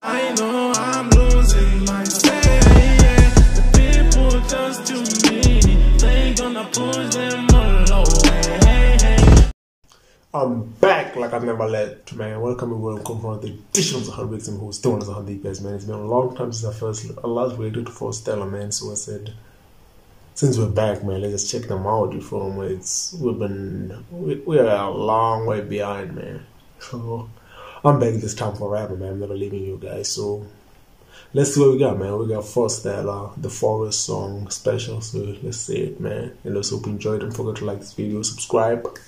I know I'm losing myself. Yeah. The people just to me, they gonna push them all away. I'm back like I never left, man. Welcome and welcome for the edition of the Hard Victim who's still on the Hard best, man. It's been a long time since I first I last reacted Forestella, man. So I said, since we're back, man, let's just check them out. Me? It's we've been we, we are a long way behind, man. So I'm back this time forever, man. I'm never leaving you guys. So let's see what we got, man. We got Forestella, the Forest song special. So let's see it, man. And let's hope you enjoyed. Don't forget to like this video, subscribe.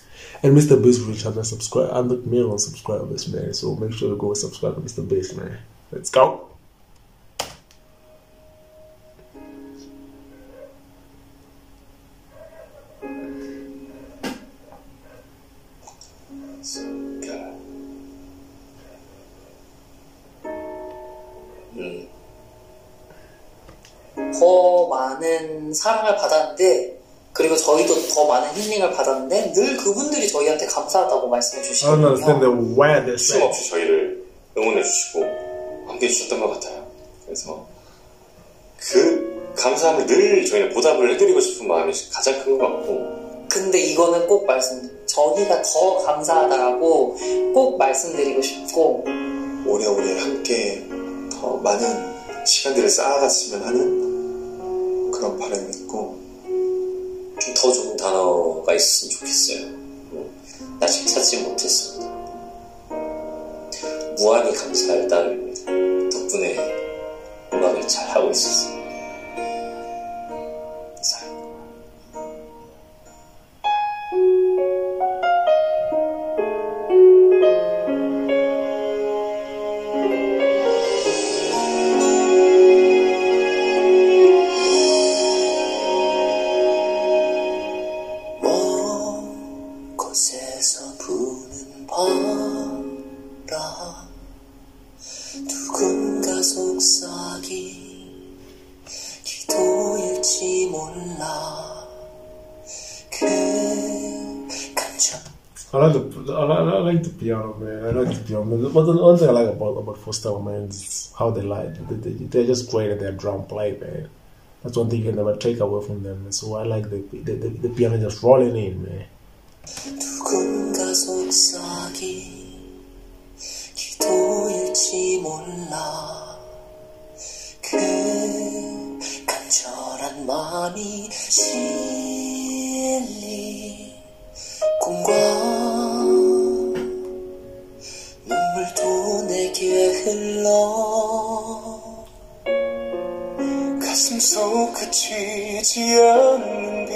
And Mr. Beast has not subscribe. I'm the million subscribers, man. So make sure to go and subscribe to Mr. Beast, man. Let's go. 더 많은 사랑을 받았는데 그리고 저희도 더 많은 힐링을 받았는데 늘 그분들이 저희한테 감사하다고 말씀해 주시거든요. the why they 쉼 say. 없이 저희를 응원해 주시고 함께 해주셨던 것 같아요. 그래서 그 감사함을 늘 저희는 보답을 해드리고 싶은 마음이 가장 큰 것 같고 근데 이거는 꼭 말씀 저희가 더 감사하다라고 꼭 말씀드리고 싶고 오래오래 함께 더 많은 시간들을 쌓아갔으면 하는 그런 바람이 있고 좀 더 좋은 단어가 있었으면 좋겠어요. 음, 아직 찾지 못했습니다. 무한히 감사할 따름입니다. 덕분에 음악을 잘 하고. 사 I like the I like, I like the piano, man. I like the piano. But the one thing I like about about Foster, man, is how they like. They, they, they're just great at their drum play, man. That's one thing you can never take away from them. So I like the the, the, the piano just rolling in, man. 마음이 진리 꿈과 눈물도 내게 흘러 가슴 속 그치지 않는 빛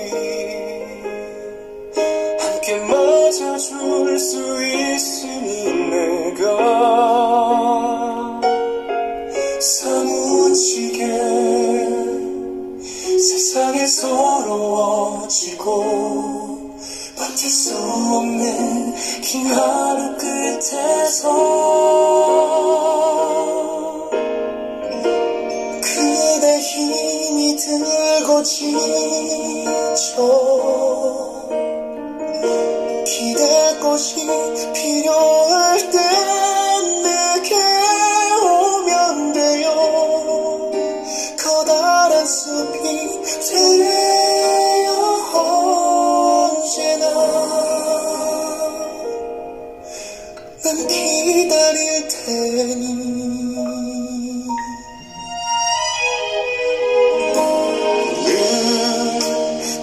함께 맞아줄 수 있으니 soul. 기다릴 테니. 늘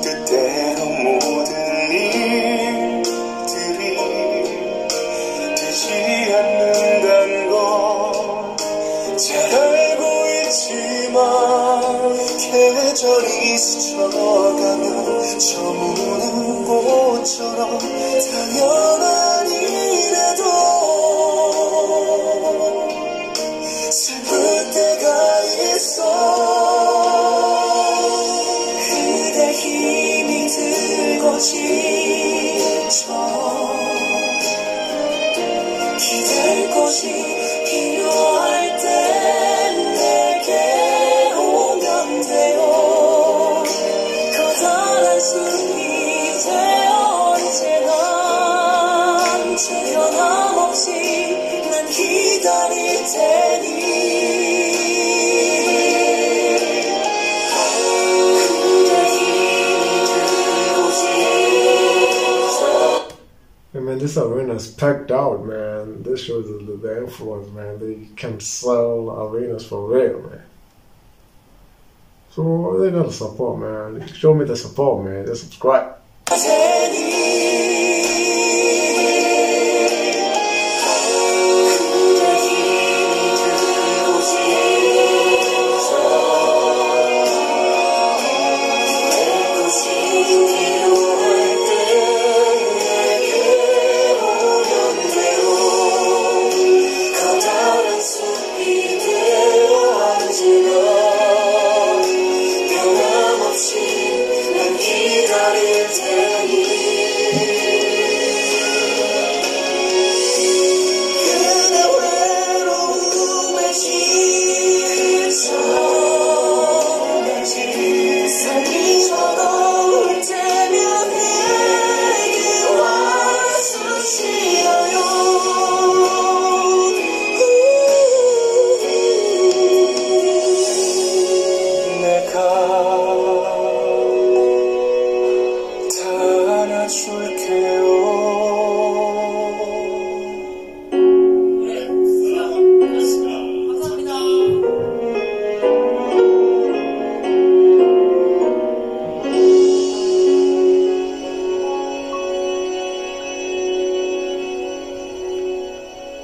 뜻대로 모든 일들이 되지 않는다는 걸잘 알고 있지만 계절이 스쳐가면 저무는 꽃처럼 당연한 this arena's packed out, man. This shows the, the influence, man. They can sell arenas for real, man. So they gotta support, man. Show me the support, man. Just subscribe.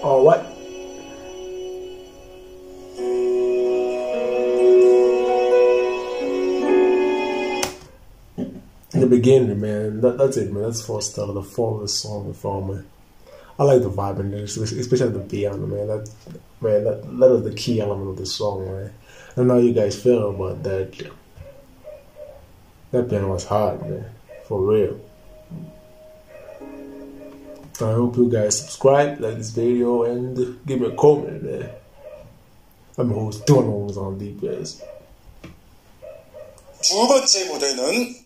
Or what? In the beginning, man, that, that's it, man. That's first start, the fall of the song, for me. I like the vibe in this, especially the piano, man. That, man, that, that is the key element of the song, man. I don't know how you guys feel about that. That piano was hard, man, for real. I hope you guys subscribe, like this video, and give me a comment, man. I'm your host, Donald on DPS. 두 번째 무대는